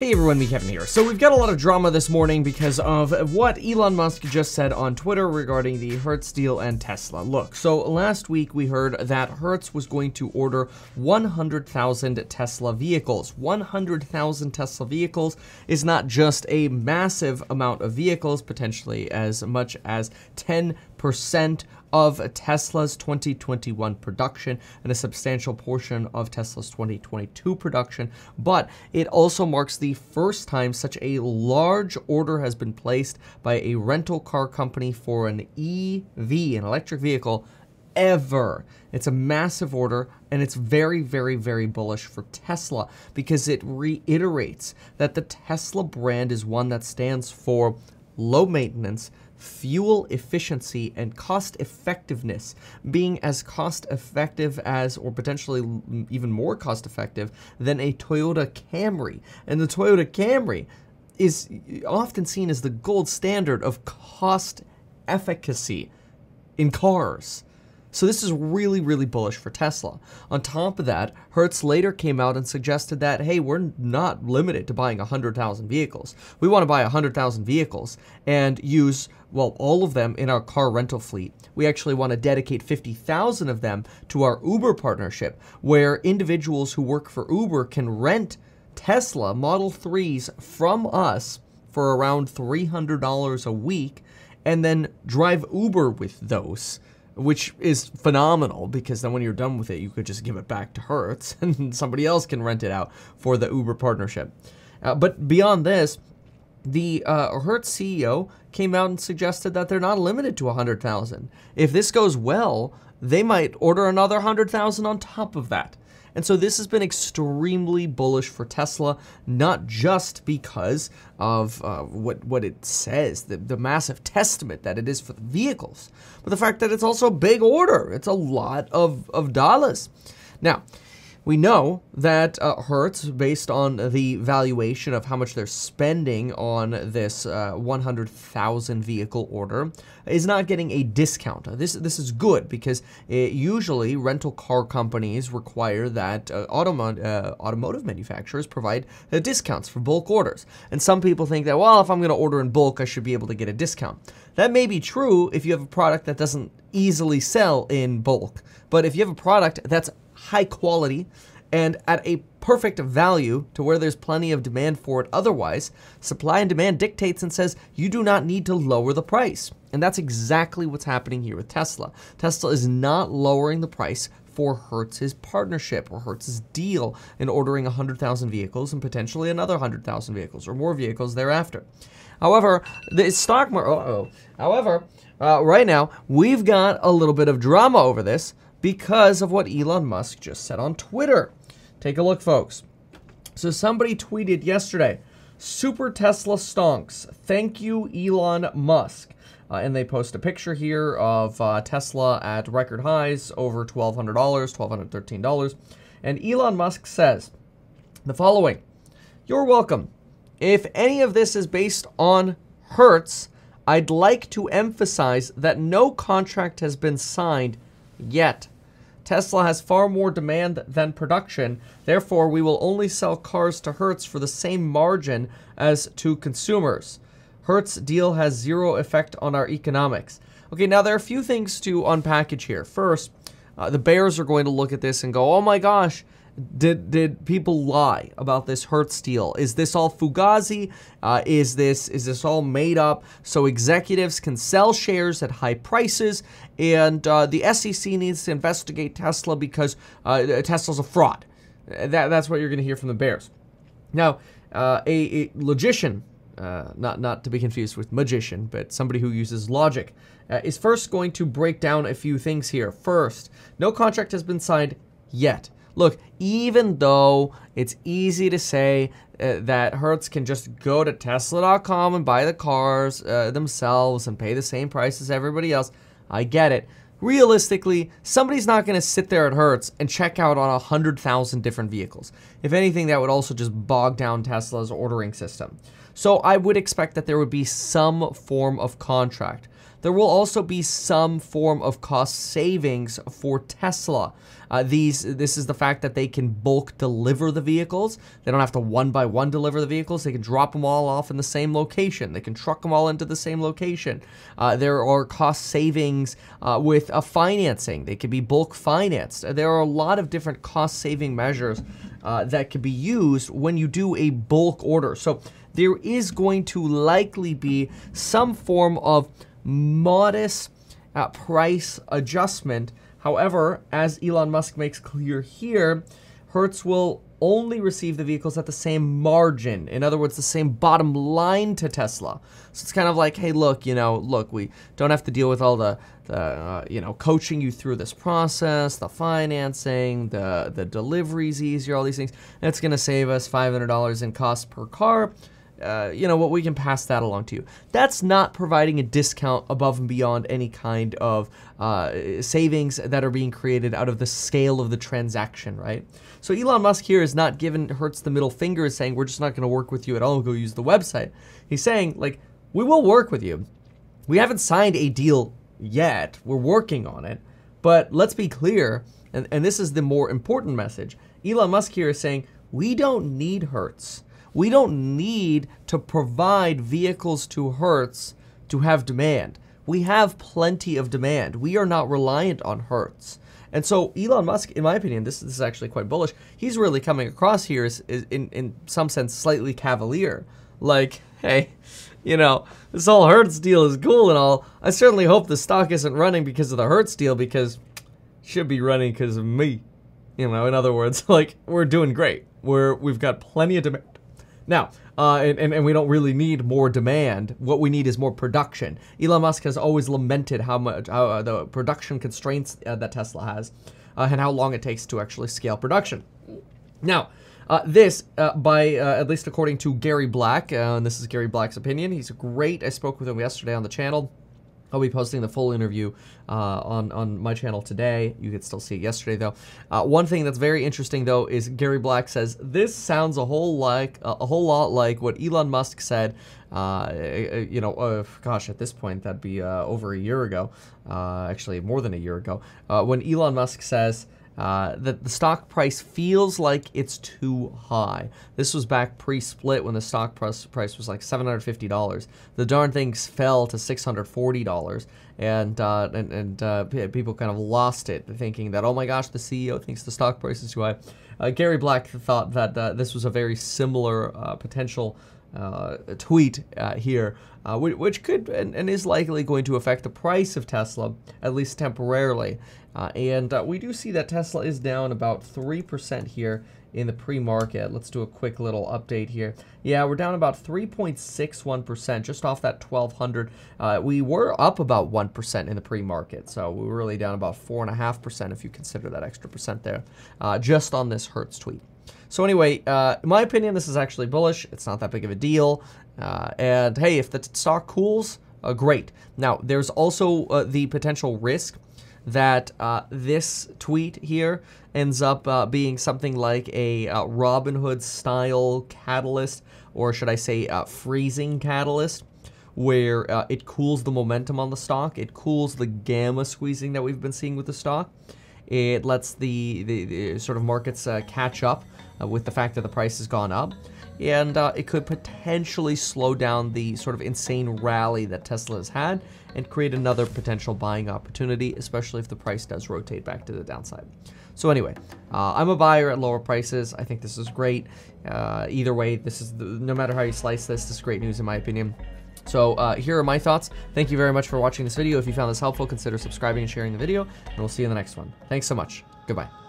Hey everyone, Meet Kevin here. So we've got a lot of drama this morning because of what Elon Musk just said on Twitter regarding the Hertz deal and Tesla. Look, so last week we heard that Hertz was going to order 100,000 Tesla vehicles. 100,000 Tesla vehicles is not just a massive amount of vehicles, potentially as much as 10% of Tesla's 2021 production and a substantial portion of Tesla's 2022 production, but it also marks the first time such a large order has been placed by a rental car company for an EV, an electric vehicle, ever. It's a massive order and it's very, very, very bullish for Tesla because it reiterates that the Tesla brand is one that stands for low maintenance, fuel efficiency and cost effectiveness, being as cost effective as, or potentially even more cost effective than a Toyota Camry. And the Toyota Camry is often seen as the gold standard of cost efficacy in cars. So this is really, really bullish for Tesla. On top of that, Hertz later came out and suggested that, hey, we're not limited to buying 100,000 vehicles. We want to buy 100,000 vehicles and use, well, all of them in our car rental fleet. We actually want to dedicate 50,000 of them to our Uber partnership, where individuals who work for Uber can rent Tesla Model 3s from us for around $300 a week and then drive Uber with those which is phenomenal because then when you're done with it, you could just give it back to Hertz and somebody else can rent it out for the Uber partnership. Uh, but beyond this, the uh, Hertz CEO came out and suggested that they're not limited to 100,000. If this goes well, they might order another 100,000 on top of that. And so this has been extremely bullish for Tesla, not just because of uh, what, what it says, the, the massive testament that it is for the vehicles, but the fact that it's also a big order. It's a lot of, of dollars. Now, we know that uh, Hertz, based on the valuation of how much they're spending on this uh, 100,000 vehicle order, is not getting a discount. This this is good because it, usually rental car companies require that uh, automo- uh, automotive manufacturers provide uh, discounts for bulk orders. And some people think that well, if I'm going to order in bulk, I should be able to get a discount. That may be true if you have a product that doesn't easily sell in bulk, but if you have a product that's high quality and at a perfect value to where there's plenty of demand for it otherwise, supply and demand dictates and says you do not need to lower the price. And that's exactly what's happening here with Tesla. Tesla is not lowering the price for Hertz's partnership or Hertz's deal in ordering 100,000 vehicles and potentially another 100,000 vehicles or more vehicles thereafter. However, the stock market, oh, however, uh, right now, we've got a little bit of drama over this because of what Elon Musk just said on Twitter. Take a look, folks. So somebody tweeted yesterday, Super Tesla stonks. Thank you, Elon Musk. Uh, and they post a picture here of uh, Tesla at record highs, over $1,200, $1,213. And Elon Musk says the following You're welcome. If any of this is based on Hertz, I'd like to emphasize that no contract has been signed yet. Tesla has far more demand than production, therefore, we will only sell cars to Hertz for the same margin as to consumers. Hertz deal has zero effect on our economics. Okay, now there are a few things to unpackage here. First, uh, the bears are going to look at this and go, oh my gosh, did did people lie about this Hertz deal? Is this all fugazi? Uh, is this is this all made up so executives can sell shares at high prices? And uh, the SEC needs to investigate Tesla because uh, Tesla's a fraud. That that's what you're going to hear from the bears. Now, uh, a, a, logician. Uh, not not to be confused with magician, but somebody who uses logic, uh, is first going to break down a few things here. First, no contract has been signed yet. Look, even though it's easy to say uh, that Hertz can just go to Tesla.com and buy the cars uh, themselves and pay the same price as everybody else, I get it. Realistically, somebody's not going to sit there at Hertz and check out on 100,000 different vehicles. If anything, that would also just bog down Tesla's ordering system. So I would expect that there would be some form of contract. There will also be some form of cost savings for Tesla. Uh, these this is the fact that they can bulk deliver the vehicles. They don't have to one by one deliver the vehicles. They can drop them all off in the same location. They can truck them all into the same location. Uh, there are cost savings uh, with a financing. They can be bulk financed. There are a lot of different cost saving measures uh, that can be used when you do a bulk order. So there is going to likely be some form of modest uh, price adjustment However, as Elon Musk makes clear here, Hertz will only receive the vehicles at the same margin. In other words, the same bottom line to Tesla. So it's kind of like, hey, look, you know, look, we don't have to deal with all the, the uh, you know, coaching you through this process, the financing, the the deliveries easier, all these things. It's going to save us $500 in cost per car uh, you know what, we can pass that along to you. That's not providing a discount above and beyond any kind of uh, savings that are being created out of the scale of the transaction, right? So Elon Musk here is not giving Hertz the middle finger, saying we're just not going to work with you at all. Go use the website. He's saying like we will work with you. We haven't signed a deal yet. We're working on it, but let's be clear, and, and this is the more important message. Elon Musk here is saying we don't need Hertz we don't need to provide vehicles to Hertz to have demand. We have plenty of demand. We are not reliant on Hertz. And so Elon Musk, in my opinion, this, this is actually quite bullish. He's really coming across here as, is in, in some sense, slightly cavalier. Like, hey, you know, this whole Hertz deal is cool and all. I certainly hope the stock isn't running because of the Hertz deal because should be running because of me. You know, in other words, like, we're doing great. We're, we've got plenty of demand. Now, uh, and, and, and, we don't really need more demand. What we need is more production. Elon Musk has always lamented how much how, uh, the production constraints uh, that Tesla has uh, and how long it takes to actually scale production. Now, uh, this, uh, by at least according to Gary Black, and this is Gary Black's opinion, he's great. I spoke with him yesterday on the channel. I'll be posting the full interview uh, on on my channel today. You could still see it yesterday though. Uh, one thing that's very interesting though is Gary Black says this sounds a whole like a whole lot like what Elon Musk said. Uh, you know, uh, gosh, at this point that'd be uh, over a year ago. Uh, actually, more than a year ago, when Elon Musk says. Uh, that the stock price feels like it's too high. This was back pre-split when the stock price, price was like $750. The darn things fell to $640, and uh, and, and uh, people kind of lost it, thinking that oh my gosh, the CEO thinks the stock price is too high. Uh, Gary Black thought that uh, this was a very similar potential. Tweet here, which could and, and, is likely going to affect the price of Tesla, at least temporarily. Uh, and uh, we do see that Tesla is down about 3% here in the pre-market. Let's do a quick little update here. Yeah, we're down about 3.61% just off that 1200. Uh, we were up about 1% in the pre-market, so we were really down about 4.5% if you consider that extra percent there, uh, just on this Hertz tweet. So anyway, uh, in my opinion, this is actually bullish. It's not that big of a deal. Uh, and hey, if the stock cools, uh, great. Now, there's also the potential risk that uh, this tweet here ends up uh, being something like a uh, Robinhood style catalyst, or should I say freezing catalyst, where uh, it cools the momentum on the stock, it cools the gamma squeezing that we've been seeing with the stock. It lets the, the, the sort of markets uh, catch up uh, with the fact that the price has gone up and uh, it could potentially slow down the sort of insane rally that Tesla has had and create another potential buying opportunity, especially if the price does rotate back to the downside. So anyway, uh, I'm a buyer at lower prices. I think this is great. Uh, either way, this is the, no matter how you slice this, this is great news in my opinion. So uh, here are my thoughts. Thank you very much for watching this video. If you found this helpful, consider subscribing and sharing the video, and we'll see you in the next one. Thanks so much. Goodbye.